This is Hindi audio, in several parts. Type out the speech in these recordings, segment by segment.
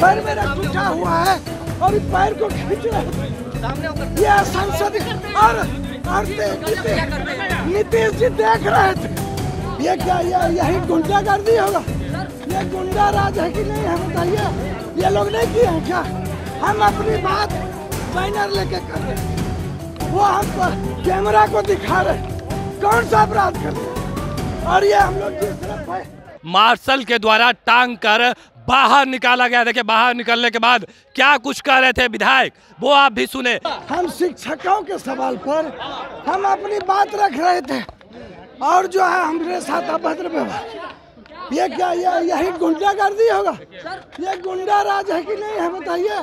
पैर मेरा टूटा हुआ है और इस पैर को खींच रहे ये संसद और नीतीश जी देख रहे थे। ये क्या, ये यही गुंडागर्दी होगा? ये गुंडा राज है कि नहीं है बताइए। ये लोग नहीं किए हैं क्या? हम अपनी बात बैनर लेके कर रहे वो हम कैमरा को दिखा रहे कौन सा अपराध कर रहे और ये हम लोग जिस तरफ़ है मार्शल के द्वारा टांग कर बाहर निकाला गया। देखिए, बाहर निकलने के बाद क्या कुछ कह रहे थे विधायक? वो आप भी सुने। हम शिक्षकों के सवाल पर हम अपनी बात रख रहे थे और जो है हमारे साथ अभद्र व्यवहार। ये क्या, ये यही गुंडागर्दी होगा? ये गुंडा राज है कि नहीं है बताइए?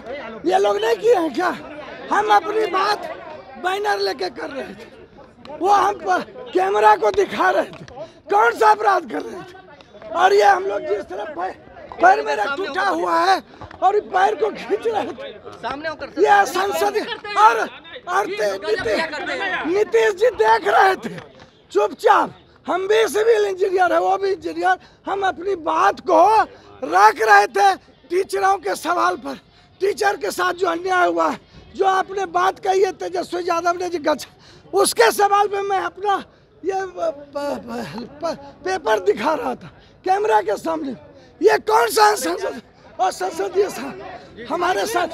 ये लोग नहीं किए हैं क्या? हम अपनी बात बैनर लेके कर रहे थे। वो हम कैमरा को दिखा रहे थे। कौन सा अपराध कर रहे थे? और ये हम लोग जिस तरह पैर पैर मेरा टूटा हुआ है और पैर को खींच रहे थे सामने ये संसद और और नीतीश जी देख रहे थे। चुपचाप। हम भी सिविल इंजीनियर है वो भी इंजीनियर। हम अपनी बात को रख रहे थे टीचरों के सवाल पर। टीचर के साथ जो अन्याय हुआ है जो आपने बात कही है तेजस्वी यादव ने जी गच उसके सवाल पे मैं अपना ये प, प, प, पेपर दिखा रहा था कैमरा के सामने। ये कौन सा संसद और संसदीय सा- हमारे साथ।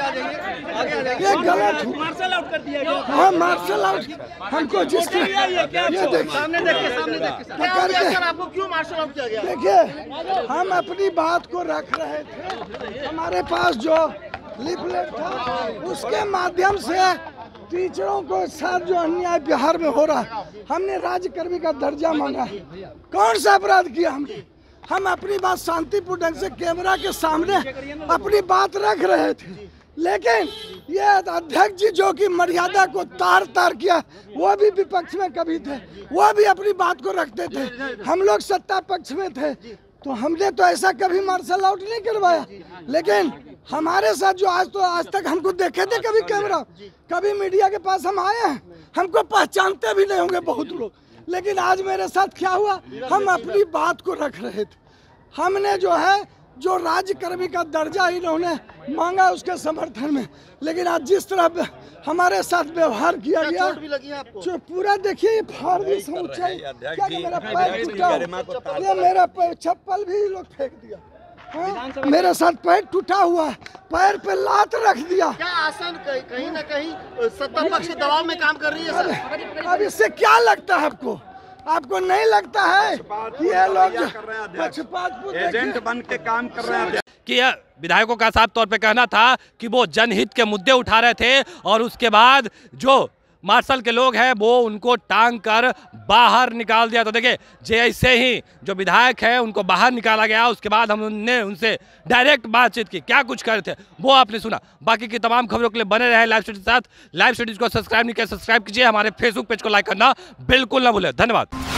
ये गलत मार्शल आउट कर दिया हाँ मार्शल आउट हमको जिस तरह ये देखिए सामने सामने देख के क्या किया सर? आपको? क्यों मार्शल आउट किया गया? देखिए हम अपनी बात को रख रहे थे। हमारे पास जो लिफलेट था उसके माध्यम से टीचरों को साथ जो अन्याय बिहार में हो रहा है, हमने राज्यकर्मी का दर्जा मांगा है। कौन सा अपराध किया हमने? हम अपनी बात शांतिपूर्ण ढंग से कैमरा के सामने अपनी बात रख रहे थे। लेकिन ये अध्यक्ष जी जो कि मर्यादा को तार तार किया, वो भी विपक्ष में कभी थे, वो भी अपनी बात को रखते थे। हम लोग सत्ता पक्ष में थे तो हमने तो ऐसा कभी मार्शल आउट नहीं करवाया। लेकिन हमारे साथ जो आज तो आज तक हमको देखे थे कभी कैमरा कभी मीडिया के पास हम आए हैं। हमको पहचानते भी नहीं होंगे बहुत लोग। लेकिन आज मेरे साथ क्या हुआ? हम अपनी बात को रख रहे थे। हमने जो है जो राज्यकर्मी का दर्जा इन्होंने मांगा उसके समर्थन में। लेकिन आज जिस तरह हमारे साथ व्यवहार किया गया चोट भी लगी है आपको? जो पूरा देखिए ये फाड़ दी क्या मेरा पैर टूटा ये मेरा चप्पल भी लोग फेंक दिया। हाँ? मेरे साथ पैर टूटा हुआ है पैर पे लात रख दिया। क्या आसन कहीं कहीं ना कहीं सत्ता पक्ष दबाव में काम कर रही है सर? अब इससे क्या लगता है आपको? आपको नहीं लगता है? कि ये लोग पक्षपात एजेंट बन के काम कर रहे हैं कि यह विधायकों का साफ़ तौर पे कहना था कि वो जनहित के मुद्दे उठा रहे थे और उसके बाद जो मार्शल के लोग हैं, वो उनको टांग कर बाहर निकाल दिया। तो देखिए, जैसे ही जो विधायक है, उनको बाहर निकाला गया, उसके बाद हमने उनसे डायरेक्ट बातचीत की। क्या कुछ कर रहे थे? वो आपने सुना। बाकी की तमाम खबरों के लिए बने रहे लाइव स्टडीज़ के साथ। लाइव स्टडीज़ को सब्सक्राइब नहीं किया सब्सक्राइब कीजिए। हमारे फेसबुक पेज को लाइक करना बिल्कुल ना भूले। धन्यवाद।